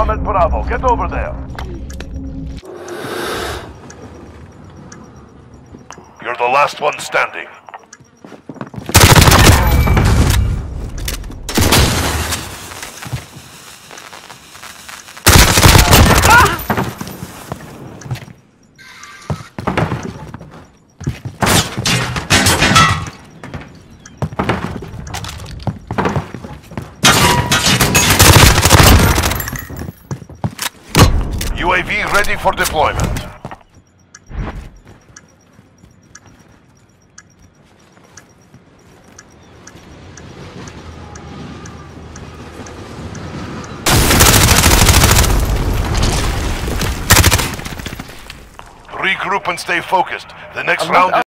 bomb at Bravo. Get over there. You're the last one standing. UAV ready for deployment. Regroup and stay focused. The next round is...